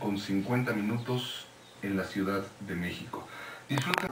con 50 minutos en la Ciudad de México. Disfruta.